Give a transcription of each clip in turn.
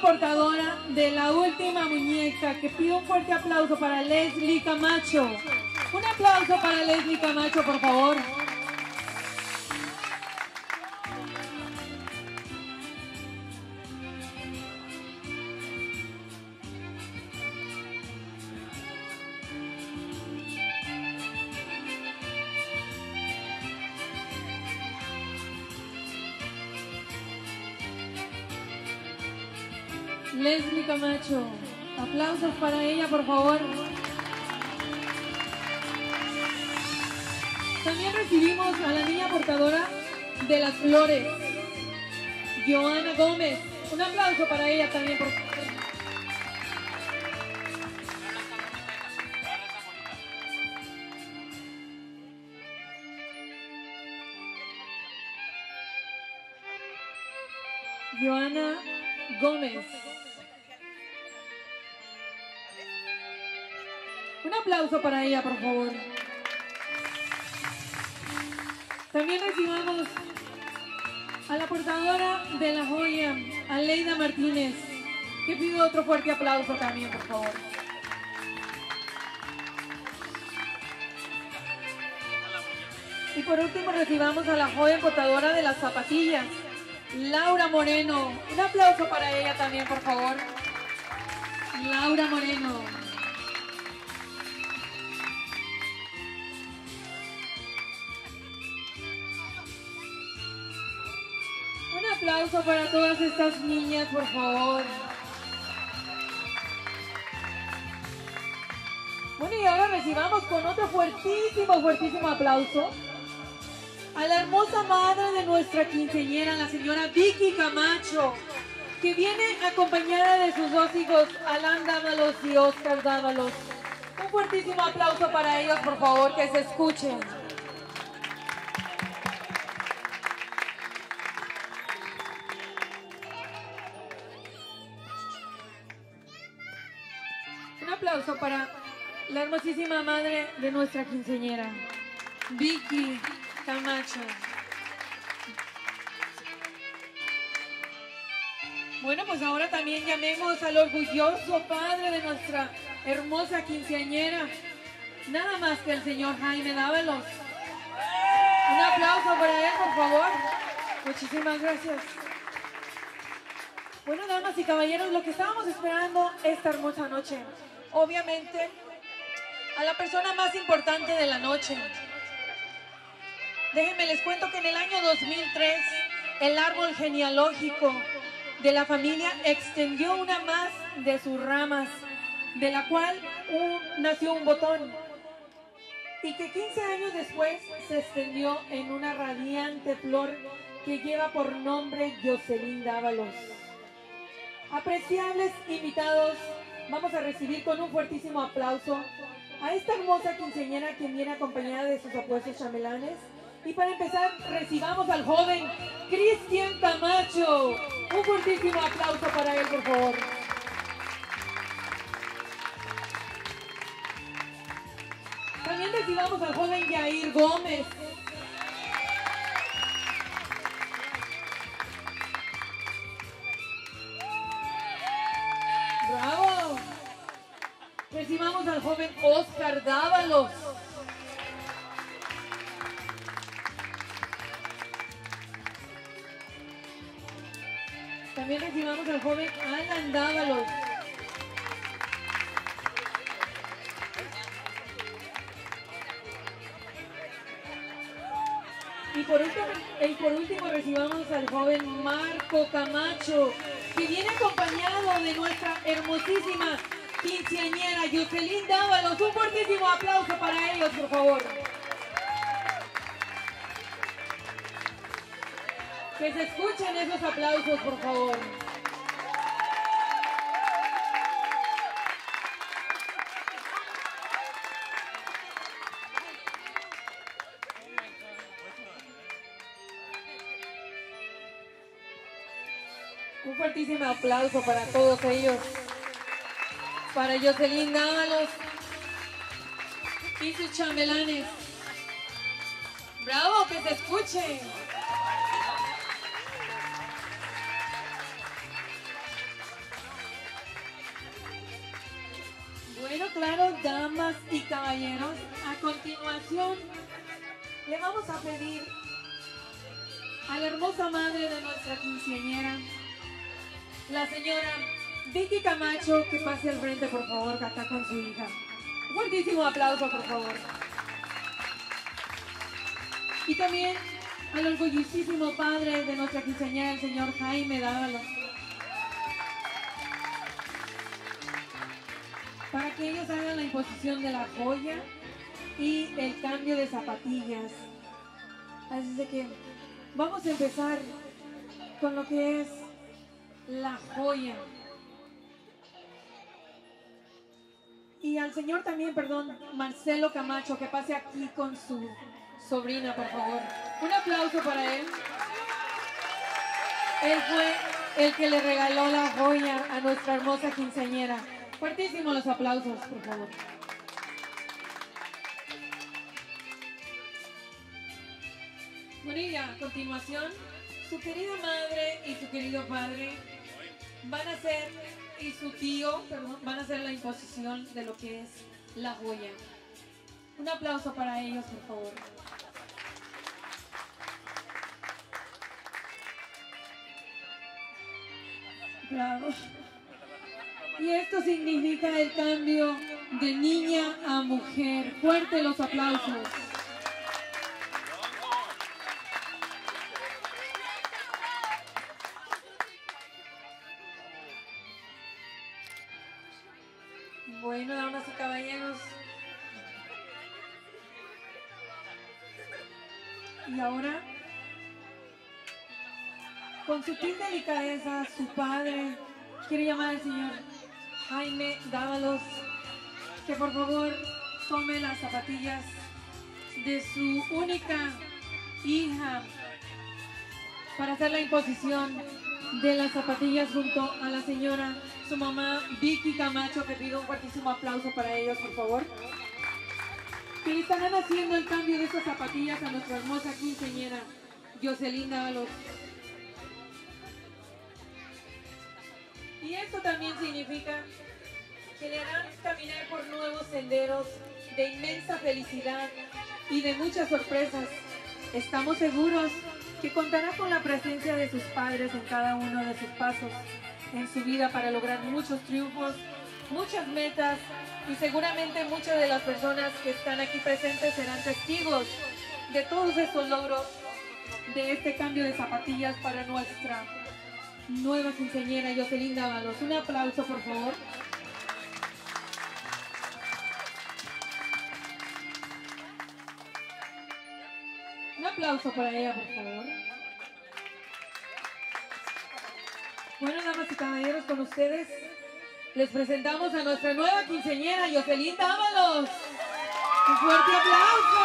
portadora de la última muñeca, que pido un fuerte aplauso para Leslie Camacho. Un aplauso para Leslie Camacho, por favor. Leslie Camacho. Aplausos para ella, por favor. También recibimos a la niña portadora de las flores, Joana Gómez. Un aplauso para ella también, por favor. Joana Gómez. Un aplauso para ella, por favor. También recibamos a la portadora de la joya, Aleida Martínez, que pido otro fuerte aplauso también, por favor. Y por último recibamos a la joven portadora de las zapatillas, Laura Moreno. Un aplauso para ella también, por favor. Laura Moreno. Aplauso para todas estas niñas, por favor. Bueno, y ahora recibamos con otro fuertísimo, fuertísimo aplauso a la hermosa madre de nuestra quinceñera, la señora Vicky Camacho, que viene acompañada de sus dos hijos, Alan Dávalos y Oscar Dávalos. Un fuertísimo aplauso para ellos, por favor, que se escuchen. Aplauso para la hermosísima madre de nuestra quinceñera, Vicky Camacho. Bueno, pues ahora también llamemos al orgulloso padre de nuestra hermosa quinceañera, nada más que el señor Jaime Dávalos. Un aplauso para él, por favor. Muchísimas gracias. Bueno, damas y caballeros, lo que estábamos esperando esta hermosa noche, obviamente, a la persona más importante de la noche. Déjenme les cuento que en el año 2003 el árbol genealógico de la familia extendió una más de sus ramas, de la cual nació un botón, y que 15 años después se extendió en una radiante flor que lleva por nombre Jocelyn Dávalos. Apreciables invitados, vamos a recibir con un fuertísimo aplauso a esta hermosa quinceañera quien viene acompañada de sus apuestos chambelanes. Y para empezar, recibamos al joven Cristian Camacho. Un fuertísimo aplauso para él, por favor. También recibamos al joven Yair Gómez. Recibamos al joven Oscar Dávalos. También recibamos al joven Alan Dávalos. Y por, último, y por último recibamos al joven Marco Camacho, que viene acompañado de nuestra hermosísima quinceañera Jocelyn Dávalos. Un fuertísimo aplauso para ellos, por favor. Que se escuchen esos aplausos, por favor. Un fuertísimo aplauso para todos ellos para Jocelyn Dávalos y sus chambelanes. ¡Bravo, que se escuchen. Bueno, claro, damas y caballeros, a continuación le vamos a pedir a la hermosa madre de nuestra quinceañera, la señora Vicky Camacho, que pase al frente, por favor, acá con su hija. Fuertísimo aplauso, por favor. Y también al orgullosísimo padre de nuestra quinceañera, el señor Jaime Dávalos. Para que ellos hagan la imposición de la joya y el cambio de zapatillas. Así de que vamos a empezar con lo que es la joya. Y al señor también, perdón, Marcelo Camacho, que pase aquí con su sobrina, por favor. Un aplauso para él. Él fue el que le regaló la joya a nuestra hermosa quinceañera. Fuertísimos los aplausos, por favor. Bueno, a continuación, su querida madre y su querido padre van a hacer, y su tío, perdón, van a hacer la imposición de lo que es la joya. Un aplauso para ellos, por favor. Bravo. Y esto significa el cambio de niña a mujer. Fuerte los aplausos. Y ahora, con sutil delicadeza, su padre quiere llamar al señor Jaime Dávalos que por favor tome las zapatillas de su única hija para hacer la imposición de las zapatillas junto a la señora, su mamá Vicky Camacho, que pido un fuertísimo aplauso para ellos, por favor. Que estarán haciendo el cambio de estas zapatillas a nuestra hermosa quinceñera, Jocelyn Dávalos. Y esto también significa que le harán caminar por nuevos senderos de inmensa felicidad y de muchas sorpresas. Estamos seguros que contará con la presencia de sus padres en cada uno de sus pasos en su vida para lograr muchos triunfos, muchas metas y seguramente muchas de las personas que están aquí presentes serán testigos de todos estos logros de este cambio de zapatillas para nuestra nueva quinceañera Jocelyn Dávalos. Un aplauso, por favor. Un aplauso para ella, por favor. Bueno, damas y caballeros, con ustedes les presentamos a nuestra nueva quinceañera, Jocelyn Dávalos. Un fuerte aplauso.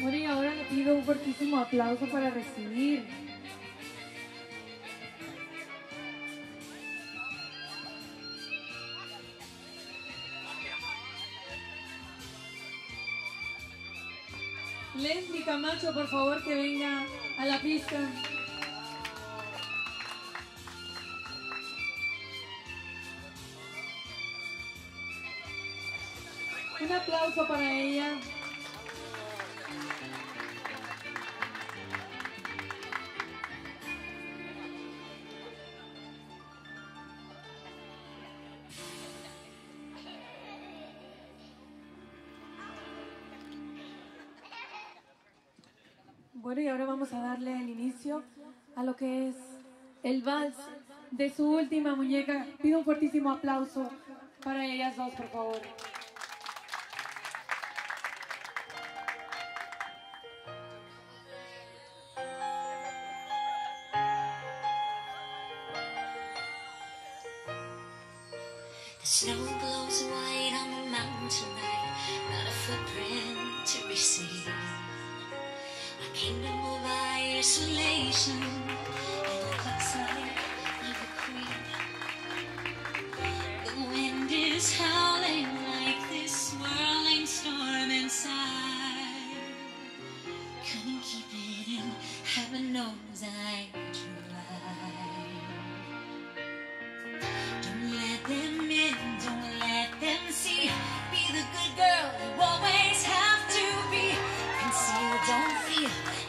Bueno, y ahora le pido un fuertísimo aplauso para recibir. Leslie Camacho, por favor, que venga a la pista. Un aplauso para ella. Bueno, y ahora vamos a darle el inicio a lo que es el vals de su última muñeca. Pido un fuertísimo aplauso para ellas dos, por favor. The snow glows white on the mountain tonight, not a footprint to be. Kingdom of isolation,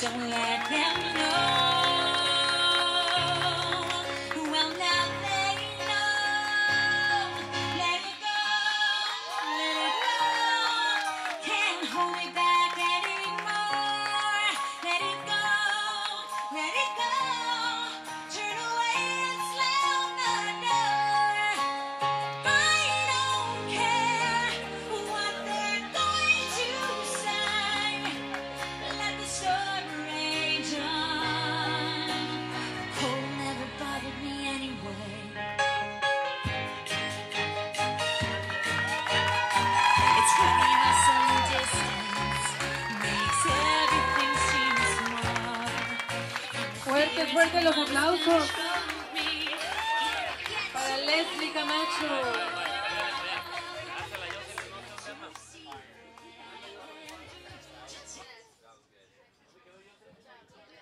chẳng là thêm nữa fuerte los aplausos para Leslie Camacho.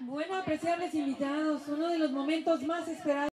Bueno, apreciables invitados, uno de los momentos más esperados.